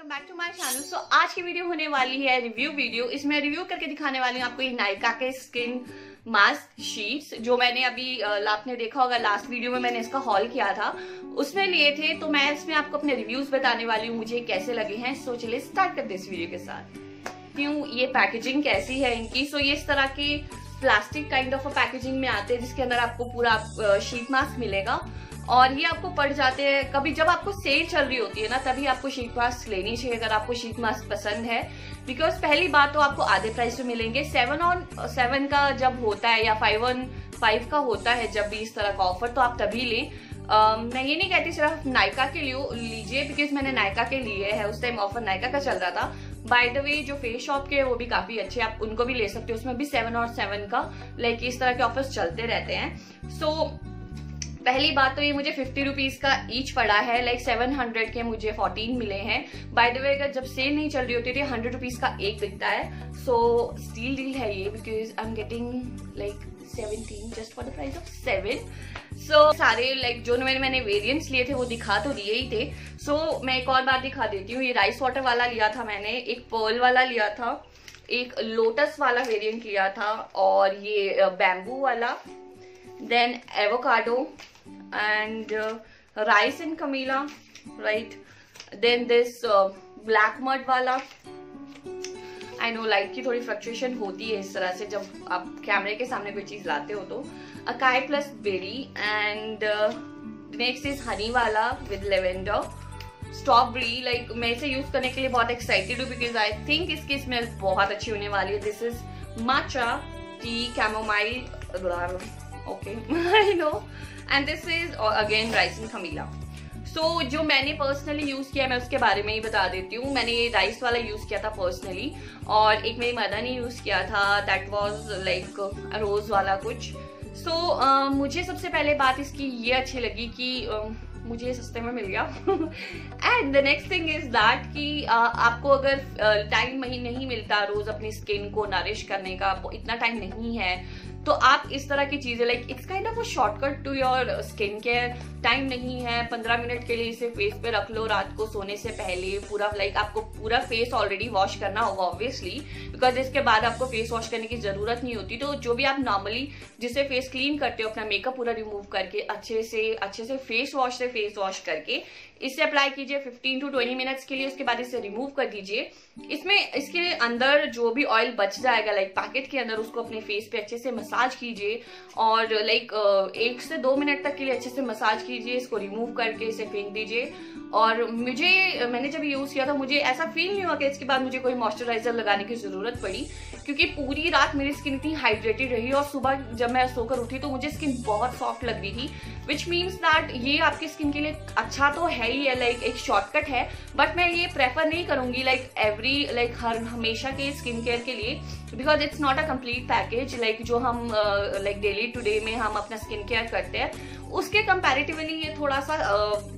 Welcome back to my channel. So, आज की video होने वाली है रिव्यू वीडियो। इसमें रिव्यू करके दिखाने वाली हूँ आपको ये नायका के स्किन मास्क शीट्स, जो मैंने अभी आपने देखा होगा लास्ट वीडियो में मैंने इसका हॉल किया था। उसमें लिए थे तो मैं इसमें आपको अपने रिव्यूज़ बताने वाली हूँ, मुझे कैसे लगे हैं। सो, चलिए स्टार्ट करते इस वीडियो के साथ। क्यों, ये पैकेजिंग कैसी है इनकी? सो, ये इस तरह की प्लास्टिक काइंड ऑफ़ पैकेजिंग में आते हैं, जिसके अंदर आपको पूरा शीट मास्क मिलेगा। और ये आपको पड़ जाते हैं। कभी जब आपको सेल चल रही होती है ना तभी आपको शीट मास्क लेनी चाहिए अगर आपको शीट मास्क पसंद है। बिकॉज़ पहली बात तो आपको आधे प्राइस में मिलेंगे। सेवन ऑन सेवन का जब होता है या फाइव ऑन फाइव का होता है जब भी इस तरह का ऑफ़र तो आप तभी लें। Uh, मैं ये नहीं कहती सिर्फ़ नायका के लिए लीजिए बिकॉज़ मैंने नायका के लिए है उस टाइम ऑफ़र नायका का चल रहा था। बाय द वे जो फेस शॉप के वो भी काफ़ी अच्छे आप उनको भी ले सकते हो उसमें भी सेवन और सेवन का लाइक इस तरह के ऑफर्स चलते रहते हैं। सो so, पहली बात तो ये मुझे फिफ्टी रुपीज़ का ईच पड़ा है लाइक सेवन हंड्रेड के मुझे फोर्टीन मिले हैं। बाय द वे अगर जब सेल नहीं चल रही होती थी हंड्रेड रुपीज़ का एक बिकता है। सो स्टील डील है ये because I am getting like seventeen just for the price of seven so सारे लाइक like, जो मैंने मैंने वेरिएंट्स लिए थे वो दिखा तो दिए ही थे। सो so, मैं एक और बार दिखा देती हूँ। ये राइस वाटर वाला लिया था मैंने एक पर्ल वाला लिया था एक लोटस वाला वेरिएंट लिया था और ये बैम्बू वाला। Then avocado and uh, rice in Camila, right? Then this uh, black mud वाला आई नो लाइट की थोड़ी फ्लक्चुएशन होती है इस तरह से जब आप कैमरे के सामने कोई चीज़ लाते हो तो acai plus berry and next is honey वाला विद लेवेंडर स्ट्रॉबेरी लाइक मैं इसे यूज़ करने के लिए बहुत एक्साइटेड हूँ बिकॉज़ आई थिंक इसकी स्मेल बहुत अच्छी होने वाली है this is matcha tea chamomile okay I know and this is again rice in खमीला so जो मैंने पर्सनली यूज़ किया मैं उसके बारे में ही बता देती हूँ। मैंने ये राइस वाला यूज़ किया था पर्सनली और एक मेरी मदर ने यूज़ किया था। दैट वॉज़ लाइक रोज वाला कुछ। सो so, uh, मुझे सबसे पहले बात इसकी ये अच्छी लगी कि uh, मुझे ये सस्ते में मिल गया। And the next thing is that कि uh, आपको अगर टाइम uh, नहीं मिलता रोज अपनी स्किन को नरिश करने का इतना टाइम नहीं है। तो आप इस तरह की चीज़ें like it's kind of a shortcut to your skin care time नहीं है, पंद्रह मिनट के लिए इसे फेस पे रख लो रात को सोने से पहले। पूरा लाइक आपको पूरा फेस ऑलरेडी वॉश करना होगा ऑब्वियसली बिकॉज़ इसके बाद आपको फेस वॉश करने की ज़रूरत नहीं होती। तो जो भी आप नॉर्मली जिससे फेस क्लीन करते हो, अपना मेकअप पूरा रिमूव करके, अच्छे से अच्छे से फेस वॉश से फेस वॉश करके, इसे अप्लाई कीजिए 15 टू 20 मिनट्स के लिए, उसके बाद इसे रिमूव कर दीजिए। इसमें, इसके अंदर जो भी ऑयल बच जाएगा लाइक पैकेट के अंदर, उसको अपने फेस पे अच्छे से मसाज कीजिए और लाइक एक से दो मिनट तक के लिए अच्छे से मसाज कीजिए, इसको रिमूव करके इसे फेंक दीजिए। और मुझे, मैंने जब यूज़ किया था, मुझे ऐसा फील नहीं हुआ कि इसके बाद मुझे कोई मॉइस्चराइजर लगाने की ज़रूरत पड़ी, क्योंकि पूरी रात मेरी स्किन इतनी हाइड्रेटेड रही और सुबह जब मैं सोकर उठी तो मुझे स्किन बहुत सॉफ्ट लग रही थी विच मीन्स दैट ये आपकी स्किन के लिए अच्छा तो है ही है लाइक एक शॉर्टकट है बट मैं ये प्रेफर नहीं करूँगी लाइक एवरी लाइक हर, हमेशा के स्किन केयर के लिए because it's not a complete package like जो हम लाइक डेली टू डे में हम अपना स्किन केयर करते हैं उसके कंपेरेटिवली ये थोड़ा सा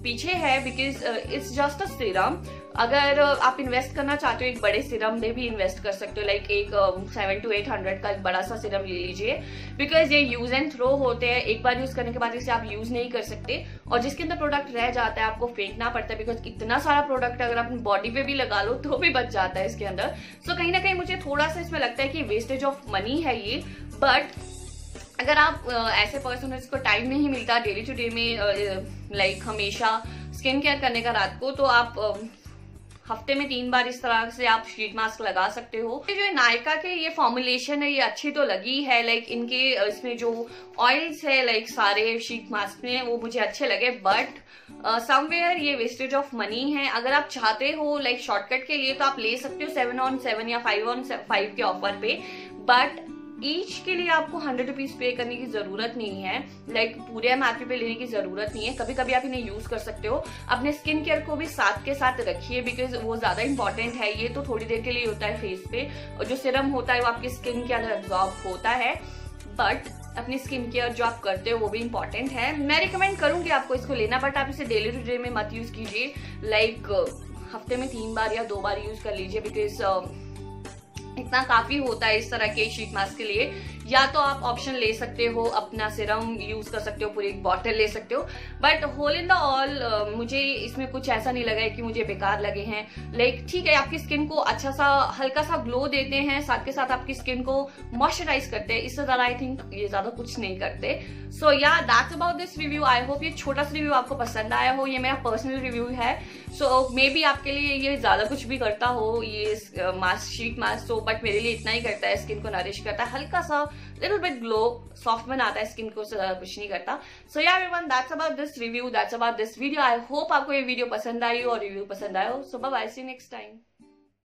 पीछे है because it's just a serum अगर आप इन्वेस्ट करना चाहते हो एक बड़े सिरम में भी इन्वेस्ट कर सकते हो लाइक एक सेवन टू एट हंड्रेड का एक बड़ा सा सिरम ले लीजिए. बिकॉज़ ये यूज़ एंड थ्रो होते हैं एक बार यूज़ करने के बाद इसे आप यूज़ नहीं कर सकते. और जिसके अंदर प्रोडक्ट रह जाता है आपको फेंकना पड़ता है बिकॉज़ इतना सारा प्रोडक्ट अगर अपनी बॉडी पे भी लगा लो तो भी बच जाता है इसके अंदर. सो so, कहीं ना कहीं मुझे थोड़ा सा इसमें लगता है कि वेस्टेज ऑफ़ मनी है ये. बट अगर आप ऐसे पर्सन हो जिसको टाइम नहीं मिलता डेली टू डे में लाइक हमेशा स्किन केयर करने का रात को तो आप हफ़्ते में तीन बार इस तरह से आप शीट मास्क लगा सकते हो। ये जो नायका के ये फॉर्मुलेशन है, ये अच्छी तो लगी है लाइक इनके इसमें जो ऑयल्स है लाइक सारे शीट मास्क में, वो मुझे अच्छे लगे बट समवेयर ये वेस्टेज ऑफ़ मनी है। अगर आप चाहते हो लाइक शॉर्टकट के लिए तो आप ले सकते हो सेवन ऑन सेवन या फाइव ऑन फाइव के ऑफ़र पे बट ईच के लिए आपको हंड्रेड रुपीज़ पे करने की ज़रूरत नहीं है। लाइक like, पूरे एम पे लेने की ज़रूरत नहीं है। कभी कभी आप इन्हें यूज़ कर सकते हो। अपने स्किन केयर को भी साथ के साथ रखिए बिकॉज़ वो ज़्यादा इंपॉर्टेंट है। ये तो थोड़ी देर के लिए होता है फेस पे। और जो सिरम होता है वो आपकी स्किन के अंदर एब्जॉर्ब होता है। बट अपनी स्किन केयर जो आप करते हो वो भी इंपॉर्टेंट है। मैं रिकमेंड करूँगी आपको इसको लेना बट आप इसे डेली टू डे में मत यूज़ कीजिए। लाइक like, हफ़्ते में तीन बार या दो बार यूज़ कर लीजिए बिकॉज़ इतना काफ़ी होता है इस तरह के शीट मास्क के लिए। या तो आप ऑप्शन ले सकते हो, अपना सिरम यूज़ कर सकते हो, पूरी एक बॉटल ले सकते हो। But whole in the all मुझे इसमें कुछ ऐसा नहीं लगा है कि मुझे बेकार लगे हैं। लाइक ठीक है, आपकी स्किन को अच्छा सा, हल्का सा ग्लो देते हैं, साथ के साथ आपकी स्किन को मॉइस्चराइज करते हैं। इससे ज़्यादा आई थिंक ये ज़्यादा कुछ नहीं करते। So yeah that's about this review I hope ये छोटा सा रिव्यू आपको पसंद आया हो। ये मेरा पर्सनल रिव्यू है। सो मे बी आपके लिए ये ज़्यादा कुछ भी करता हो, ये mask sheet mask so but मेरे लिए इतना ही करता है स्किन को नरिश करता है। हल्का सा लिटिल बिट ग्लो सॉफ्ट बन आता है स्किन को कुछ नहीं करता। So yeah everyone that's about this review that's about this video I hope आपको ये वीडियो पसंद आई और रिव्यू पसंद आयो so bye see next time